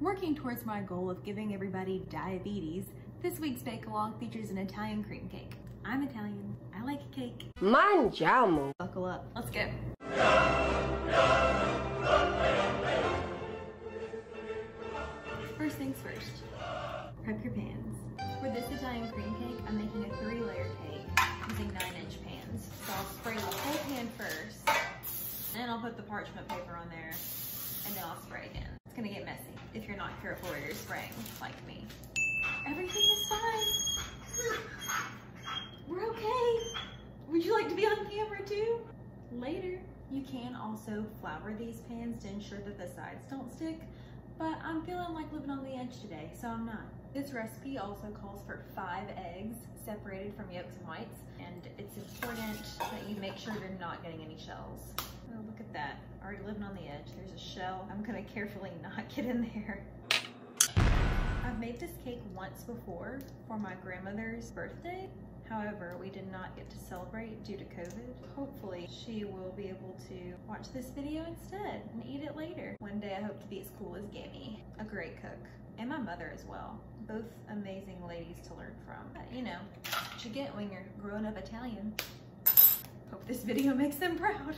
Working towards my goal of giving everybody diabetes, this week's Bake Along features an Italian cream cake. I'm Italian. I like cake. Mangiamo. Buckle up. Let's go. First things first, prep your pans. For this Italian cream cake, I'm making a three layer cake using nine inch pans. So I'll spray the whole pan first, and I'll put the parchment paper on there, and then I'll spray again. Gonna get messy if you're not careful where you're spraying, like me. Everything is fine. We're okay. Would you like to be on camera too? Later. You can also flour these pans to ensure that the sides don't stick, but I'm feeling like living on the edge today, so I'm not. This recipe also calls for five eggs separated from yolks and whites, and it's important that you make sure you're not getting any shells. Oh, look at that, already living on the edge. There's a shell. I'm gonna carefully not get in there. I've made this cake once before for my grandmother's birthday. However, we did not get to celebrate due to COVID. Hopefully she will be able to watch this video instead and eat it later. One day I hope to be as cool as Gammy, a great cook, and my mother as well. Both amazing ladies to learn from. But, you know, what you get when you're growing up Italian. Hope this video makes them proud.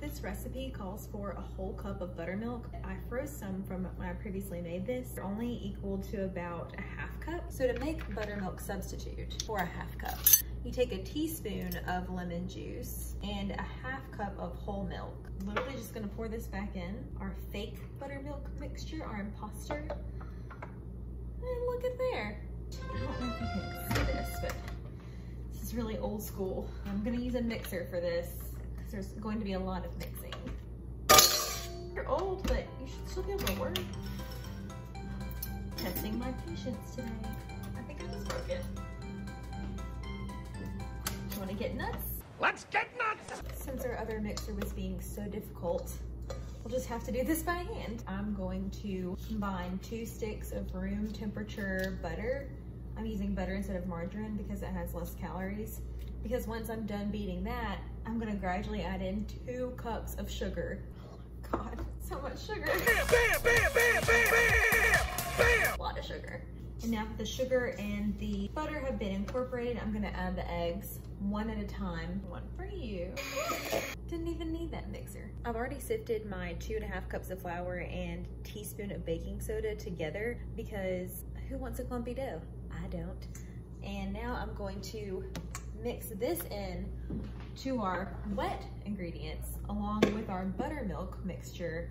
This recipe calls for a whole cup of buttermilk. I froze some from when I previously made this. They're only equal to about a half cup. So to make buttermilk substitute for a half cup, you take a teaspoon of lemon juice and a half cup of whole milk. Literally just gonna pour this back in. Our fake buttermilk mixture, our imposter. And look at there. I don't know if you can see this, but this is really old school. I'm gonna use a mixer for this there's going to be a lot of mixing. You're old, but you should still be able to work. Testing my patience today. I think I just broke it. You wanna get nuts? Let's get nuts! Since our other mixer was being so difficult, we'll just have to do this by hand. I'm going to combine two sticks of room temperature butter. I'm using butter instead of margarine because it has less calories. Because once I'm done beating that, I'm gonna gradually add in two cups of sugar. God, so much sugar. Bam, bam, bam, bam, bam, bam, bam! A lot of sugar. And now that the sugar and the butter have been incorporated, I'm gonna add the eggs one at a time. One for you. Didn't even need that mixer. I've already sifted my two and a half cups of flour and teaspoon of baking soda together because who wants a clumpy dough? I don't. And now I'm going to mix this in to our wet ingredients along with our buttermilk mixture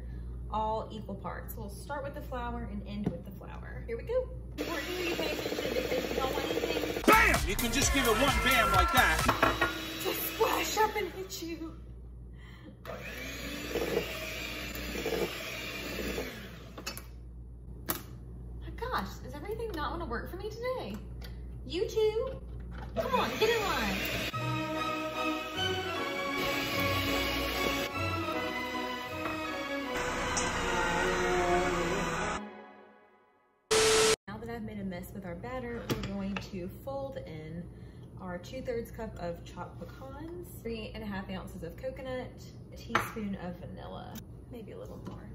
all equal parts. We'll start with the flour and end with the flour. Here we go. Important you pay attention because you don't want anything BAM! You can just give it one bam like that. to splash up and hit you. I've made a mess with our batter, we're going to fold in our two thirds cup of chopped pecans, three and a half ounces of coconut, a teaspoon of vanilla, maybe a little more.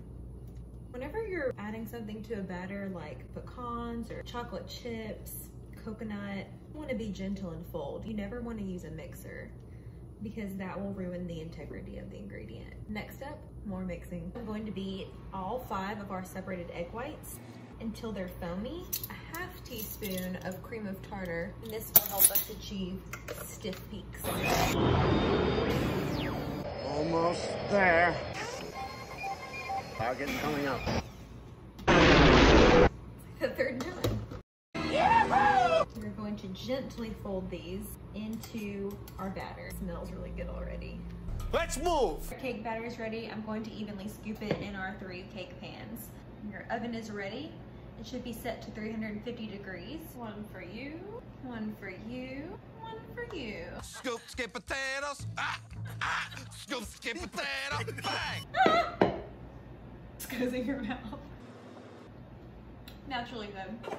Whenever you're adding something to a batter like pecans or chocolate chips, coconut, you wanna be gentle and fold. You never wanna use a mixer because that will ruin the integrity of the ingredient. Next up, more mixing. I'm going to beat all five of our separated egg whites until they're foamy. A half teaspoon of cream of tartar, and this will help us achieve stiff peaks. Almost there. Target coming up. The third time. We're going to gently fold these into our batter. It smells really good already. Let's move! Our cake batter is ready. I'm going to evenly scoop it in our three cake pans. Your oven is ready. It should be set to 350 degrees. One for you, one for you, one for you. Scoop, skip potatoes. Ah, ah. Scoop, skip potatoes. Bang! This goes in your mouth. Naturally good.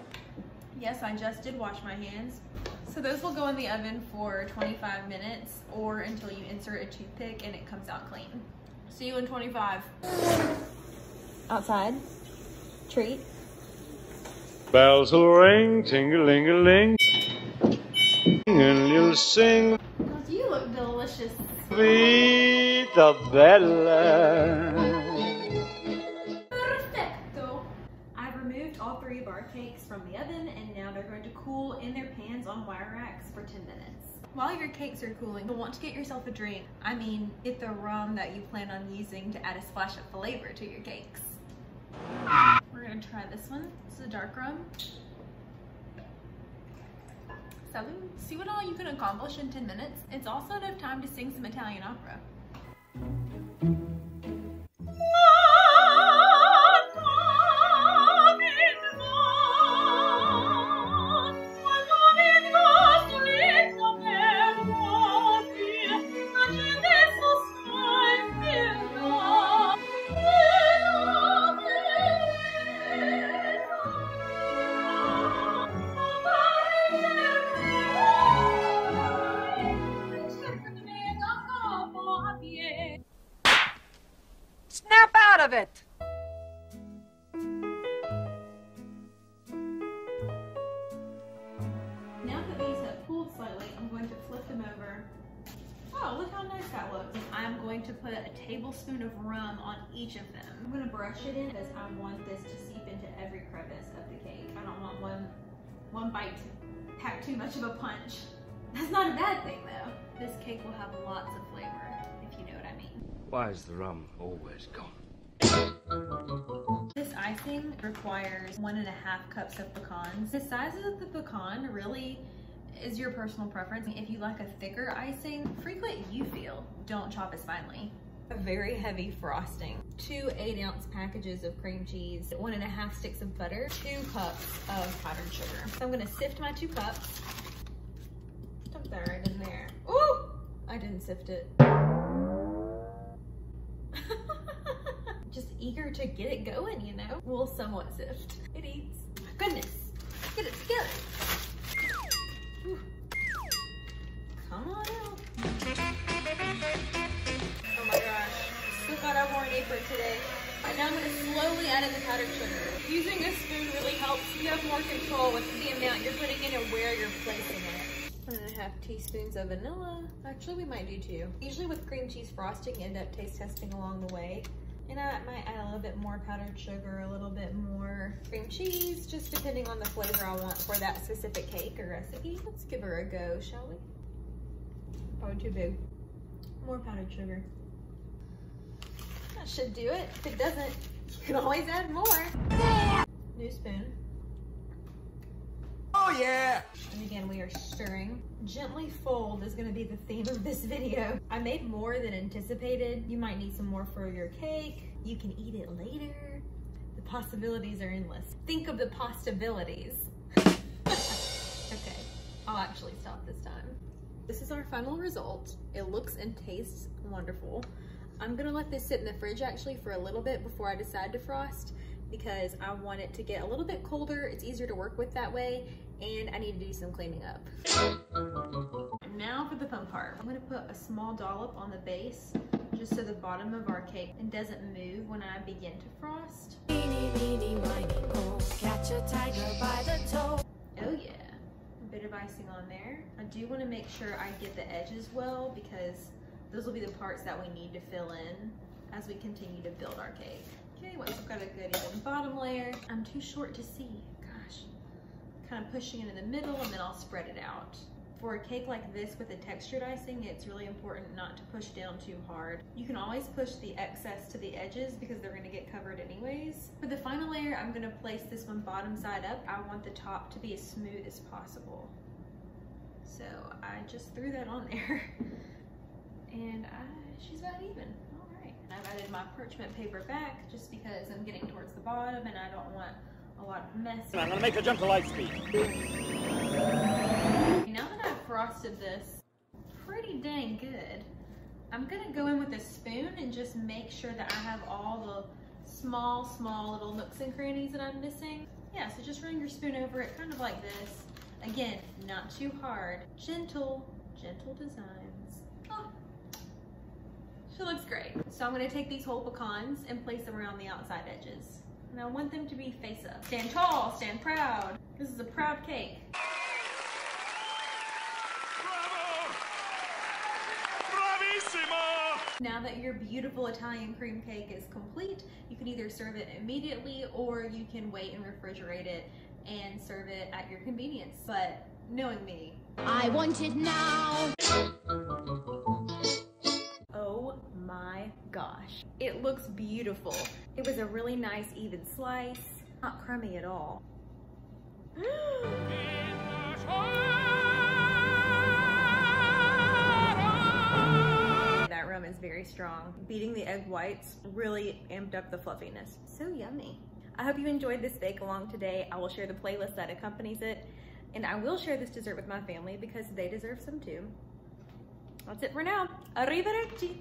Yes, I just did wash my hands. So those will go in the oven for 25 minutes or until you insert a toothpick and it comes out clean. See you in 25. Outside. treat. Bells will ring, ting-a-ling-a-ling, and you'll sing Cause you look delicious. Vita Bella. Perfecto. I've removed all three of our cakes from the oven and now they're going to cool in their pans on wire racks for 10 minutes. While your cakes are cooling, you'll want to get yourself a drink. I mean, get the rum that you plan on using to add a splash of flavor to your cakes. We're gonna try this one. This is a dark rum. Salud. See what all you can accomplish in 10 minutes? It's also enough time to sing some Italian opera. Snap it! Now that these have cooled slightly, I'm going to flip them over. Oh, look how nice that looks. I'm going to put a tablespoon of rum on each of them. I'm gonna brush it in because I want this to seep into every crevice of the cake. I don't want one, one bite to pack too much of a punch. That's not a bad thing though. This cake will have lots of flavor, if you know what I mean. Why is the rum always gone? This icing requires one and a half cups of pecans. The size of the pecan really is your personal preference. If you like a thicker icing, frequent you feel. Don't chop as finely. A very heavy frosting. Two eight ounce packages of cream cheese, one and a half sticks of butter, two cups of powdered sugar. So I'm gonna sift my two cups. Dump that right in there. Ooh! I didn't sift it. Just eager to get it going, you know? We'll somewhat sift. It eats. Goodness, get it together. Come on out. Oh my gosh, still got our morning apron today. Right now I'm gonna slowly add in the powdered sugar. Using a spoon really helps. You have more control with the amount you're putting in and where you're placing it. One and a half teaspoons of vanilla. Actually, we might do two. Usually with cream cheese frosting, you end up taste testing along the way. And I might add a little bit more powdered sugar, a little bit more cream cheese, just depending on the flavor I want for that specific cake or recipe. Let's give her a go, shall we? Probably too big. More powdered sugar. That should do it. If it doesn't, you can always add more. New spoon. Oh yeah! And again, we are stirring. Gently fold is gonna be the theme of this video. I made more than anticipated. You might need some more for your cake. You can eat it later. The possibilities are endless. Think of the possibilities. okay, I'll actually stop this time. This is our final result. It looks and tastes wonderful. I'm gonna let this sit in the fridge actually for a little bit before I decide to frost because I want it to get a little bit colder. It's easier to work with that way and I need to do some cleaning up. Now for the fun part. I'm gonna put a small dollop on the base just so the bottom of our cake and doesn't move when I begin to frost. Eeny, meeny, miny, moe, catch a tiger by the toe. Oh yeah, a bit of icing on there. I do want to make sure I get the edges well because those will be the parts that we need to fill in as we continue to build our cake. Okay, once I've got a good even bottom layer, I'm too short to see. Kind of pushing it in the middle and then I'll spread it out. For a cake like this with a textured icing, it's really important not to push down too hard. You can always push the excess to the edges because they're gonna get covered anyways. For the final layer, I'm gonna place this one bottom side up. I want the top to be as smooth as possible. So I just threw that on there and I, she's about even. All right. I've added my parchment paper back just because I'm getting towards the bottom and I don't want of mess. I'm gonna make her jump to light speed. Now that I've frosted this pretty dang good, I'm gonna go in with a spoon and just make sure that I have all the small, small little nooks and crannies that I'm missing. Yeah, so just run your spoon over it kind of like this. Again, not too hard. Gentle, gentle designs. Oh, she looks great. So I'm gonna take these whole pecans and place them around the outside edges. And I want them to be face up. Stand tall, stand proud. This is a proud cake. Bravo! Bravissimo! Now that your beautiful Italian cream cake is complete, you can either serve it immediately or you can wait and refrigerate it and serve it at your convenience. But knowing me, I want it now. Gosh, it looks beautiful. It was a really nice even slice, not crummy at all. That rum is very strong. Beating the egg whites really amped up the fluffiness. So yummy. I hope you enjoyed this bake along today. I will share the playlist that accompanies it. And I will share this dessert with my family because they deserve some too. That's it for now. Arrivederci.